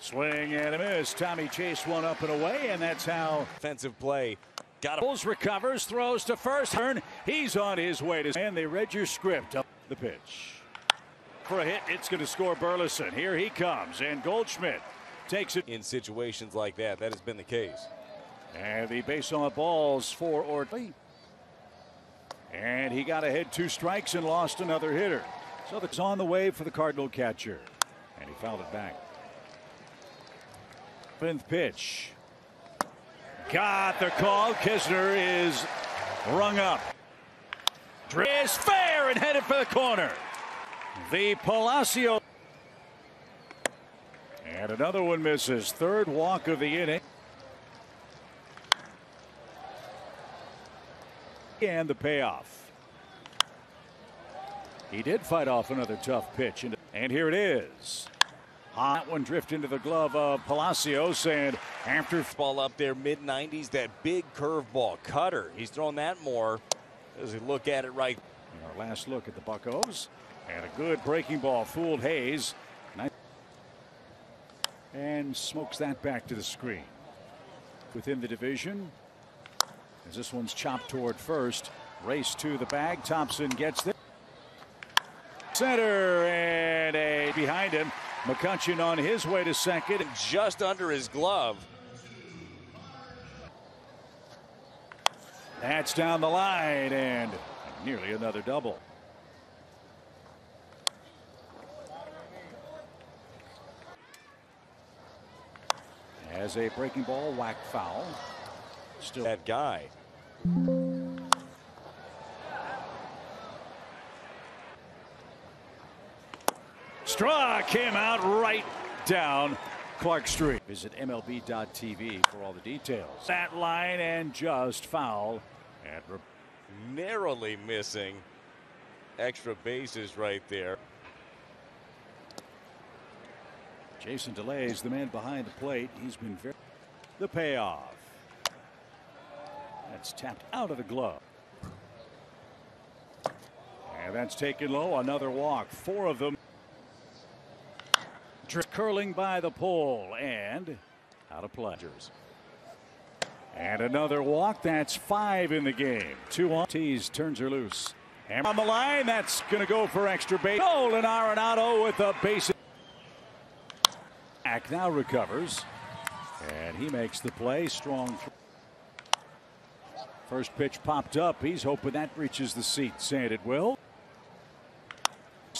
Swing and a miss. Tommy Chase one up and away, and that's how Offensive play. Got a Bulls recovers, throws to first. Turn. He's on his way to. And they read your script. Up the pitch. For a hit, it's going to score Burleson. Here he comes, and Goldschmidt takes it. in situations like that. That has been the case. And the base on the balls for Ortley. And he got ahead two strikes and lost another hitter. So that's on the way for the Cardinal catcher. And he fouled it back. Fifth pitch. Got the call. Knizner is rung up. Is fair and headed for the corner. The Palacio. And another one misses. Third walk of the inning. And the payoff. He did fight off another tough pitch. And here it is. That one drift into the glove of Palacios. And after Ball up there, mid 90s, that big curveball cutter. He's throwing that more as we look at it right. our last look at the Buckos. And a good breaking ball fooled Hayes. And smokes that back to the screen. Within the division. As this one's chopped toward first. Race to the bag. Thompson gets there. Center and a behind him. McCutchen on his way to second. Just under his glove. That's down the line and nearly another double. As a breaking ball, whack foul. Still That guy. Struck came out right down Clark Street. Visit MLB.tv for all the details. That line and just foul. And Narrowly missing extra bases right there. Jason Delay's the man behind the plate. He's been very the payoff. That's tapped out of the glove. And that's taken low. Another walk. Four of them. Curling by the pole and out of pleasures. And another walk. That's five in the game. Two on. Tees turns her loose. And on the line. That's going to go for extra base. Nolan Arenado with a base. Ack now recovers. And he makes the play. Strong. First pitch popped up. He's hoping that reaches the seat. Saying it will.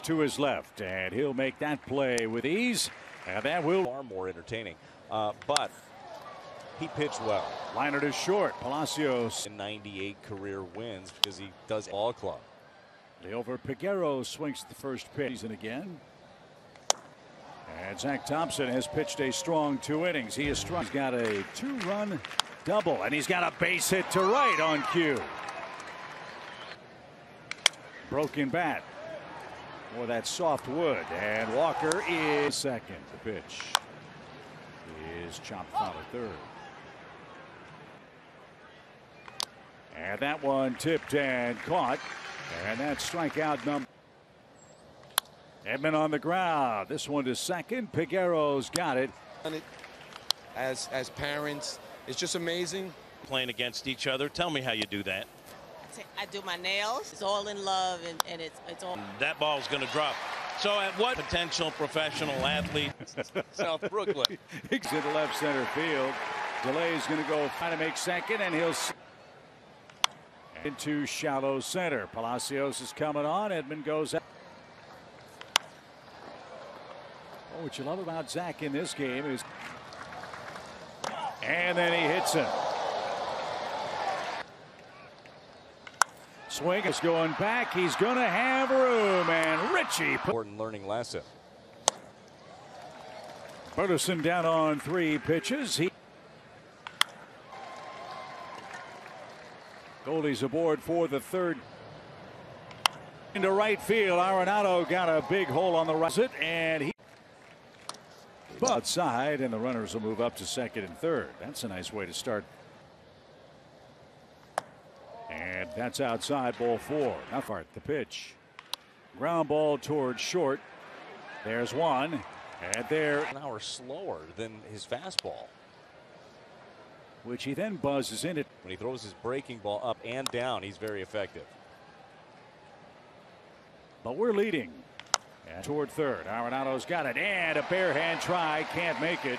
To his left. And he'll make that play with ease. And that will. Far more entertaining. Uh, but he pitched well. Liner to short. Palacios. In 98 career wins because he does all club. Liover Peguero swings the first pitch. And again. And Zack Thompson has pitched a strong two innings. He has struck. He's got a two run double. And he's got a base hit to right on cue. Broken bat. Or that soft wood. And Walker is second. The pitch is chopped foul to third. And that one tipped and caught. And that's strikeout number. Edman on the ground. This one to second. Peguero's got it. As as parents, it's just amazing. Playing against each other. Tell me how you do that. I do my nails. It's all in love, and, and it's it's all. Mm, that ball's going to drop. So at what potential professional athlete? South Brooklyn. He's to the left center field. Delay is going to go try to make second, and he'll into shallow center. Palacios is coming on. Edman goes out. Oh, what you love about Zack in this game is, and then he hits him. Swing is going back. He's going to have room, and Richie. Important learning lesson. Burleson down on three pitches. He Goldie's aboard for the third. Into right field. Arenado got a big hole on the right and he outside and the runners will move up to second and third. That's a nice way to start. That's outside ball four. Now the pitch. Ground ball towards short. There's one. And there, An hour slower than his fastball. which he then buzzes in it. When he throws his breaking ball up and down, he's very effective. But we're leading. And toward third. Arenado's got it. And a bare hand try. Can't make it.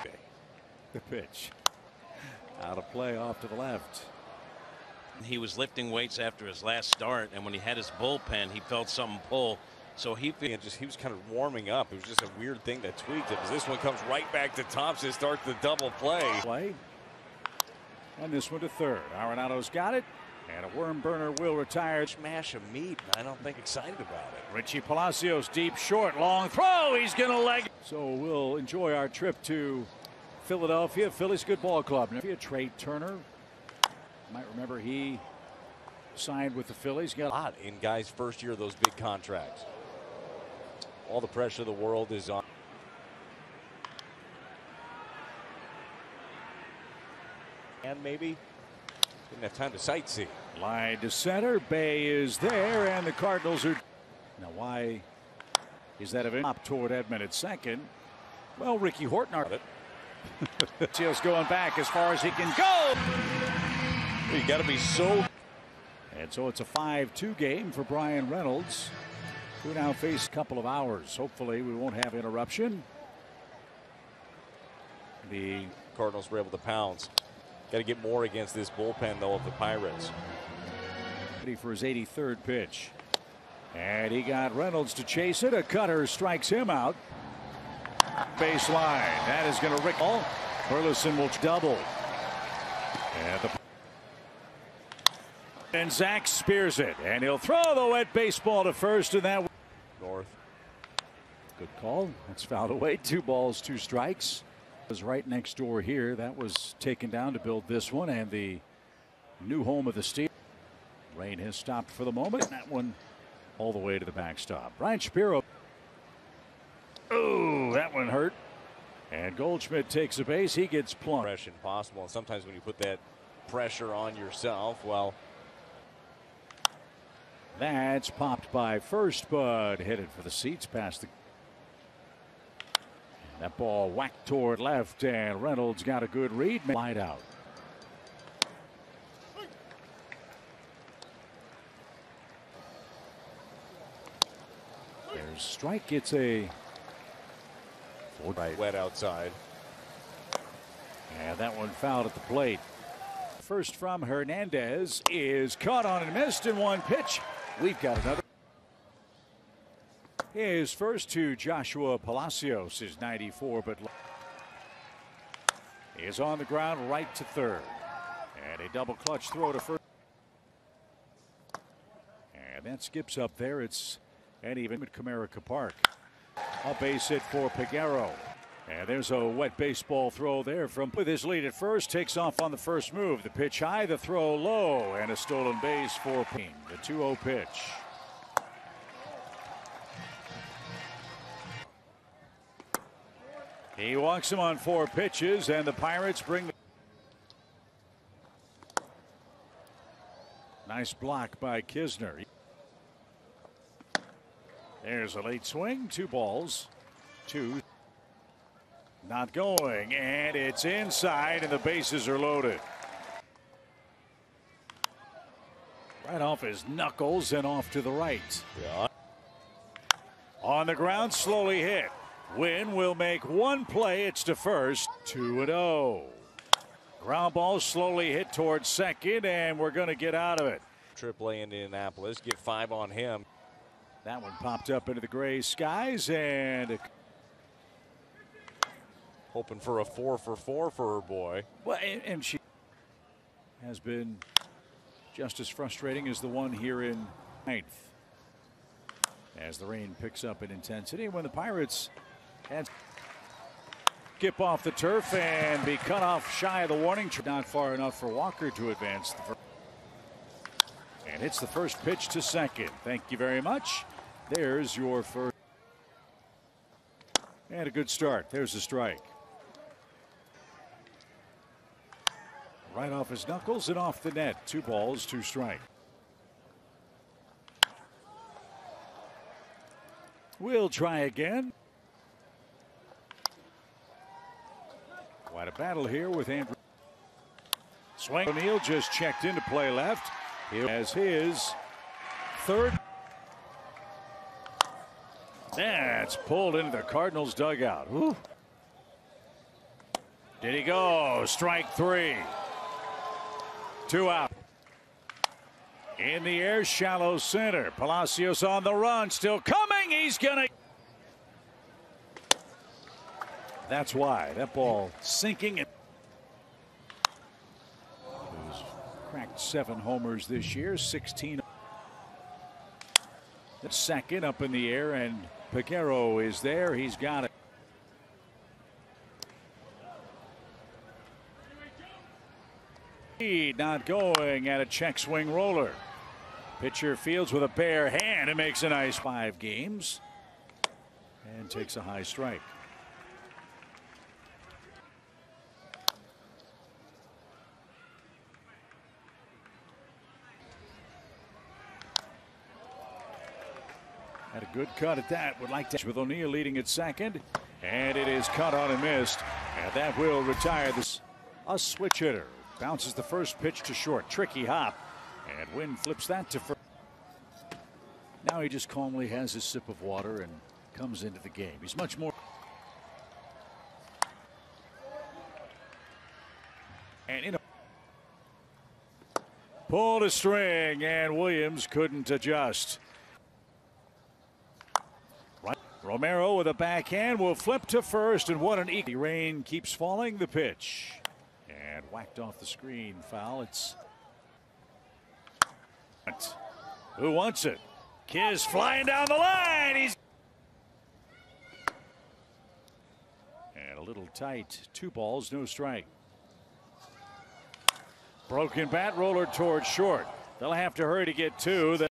The pitch. Out of play off to the left. He was lifting weights after his last start, and when he had his bullpen, he felt something pull. So he And just he was kind of warming up. It was just a weird thing that tweaked him. This one comes right back to Thompson, starts the double play. Play. And this one to third. Arenado's got it. And a worm burner will retire. Smash of meat. I don't think excited about it. Richie Palacios deep short long throw. He's going to leg. So we'll enjoy our trip to Philadelphia. Phillies good ball club. Now, Trea Turner. Might remember he signed with the Phillies. Got A lot in guys' first year of those big contracts. All the pressure of the world is on. And maybe didn't have time to sightsee. line to center. Bae is there, and the Cardinals are. Now, why is that a up toward Edman at second? Well, Ricky Horton. Seals going back as far as he can go. You got to be so And so it's a 5-2 game for Bryan Reynolds, who now face a couple of hours. Hopefully we won't have interruption. The Cardinals were able to pounce. Got to get more against this bullpen, though, of the Pirates. ready for his 83rd pitch. And he got Reynolds to chase it. A cutter strikes him out. Baseline. That is going to Rick. Oh, Burleson will double. And the and Zack spears it, and he'll throw the wet baseball to first, and that North. Good call. That's fouled away. Two balls, two strikes. Was right next door here. That was taken down to build this one and the new home of the Steel. Rain has stopped for the moment. That one all the way to the backstop. Brian Shapiro. Oh, that one hurt. And Goldschmidt takes a base. He gets plunked. Impression possible. And sometimes when you put that pressure on yourself, well, That's popped by first, but headed for the seats past the. That ball whacked toward left, and Reynolds got a good read. Light out. There's strike. It's a. Right. wet outside. And that one fouled at the plate. First from Hernandez is caught on and missed in one pitch. We've got another. His first to Joshua Palacios is 94, but is on the ground right to third. And a double clutch throw to first. And that skips up there. It's and even at Comerica Park. A base hit for Peguero. And there's a wet baseball throw there from with his lead at first. Takes off on the first move. The pitch high, the throw low, and a stolen base for Payne. The 2 0 pitch. He walks him on four pitches, and the Pirates bring. The nice block by Knizner. There's a late swing, two balls, two. Not going, and it's inside, and the bases are loaded. Right off his knuckles and off to the right. Yeah. On the ground, slowly hit. Winn will make one play. It's to first, 2 0. Ground ball slowly hit towards second, and we're going to get out of it. Triple A Indianapolis. Get five on him. That one popped up into the gray skies, and Hoping for a four for four for her boy. Well, and, and she has been just as frustrating as the one here in ninth. As the rain picks up in intensity, when the Pirates had skip off the turf and be cut off shy of the warning, not far enough for Walker to advance. And it's the first pitch to second. Thank you very much. There's your first. And a good start. There's a strike. Right off his knuckles and off the net. Two balls, two strike. We'll try again. Quite a battle here with Andrew. Swing. O'Neill just checked into play left. He has his third. That's pulled into the Cardinals dugout. Whew. Did he go? Strike three. Two out. In the air, shallow center. Palacios on the run, still coming. He's gonna. That's why that ball sinking. He's cracked seven homers this year, 16. The second up in the air, and Peguero is there. He's got it. Not going at a check swing roller. Pitcher fields with a bare hand and makes a nice five games and takes a high strike. Had a good cut at that. Would like to with O'Neill leading at second. And it is cut on and missed. And that will retire this. A switch hitter. Bounces the first pitch to short. Tricky hop. And Winn flips that to first. Now he just calmly has his sip of water and comes into the game. He's much more. And in a pulled a string and Williams couldn't adjust. Right. Romero with a backhand will flip to first and what an easy rain keeps falling the pitch and whacked off the screen foul. It's who wants it? Kiz flying down the line. He's and a little tight. Two balls, no strike. Broken bat roller towards short. They'll have to hurry to get two.